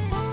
Bye.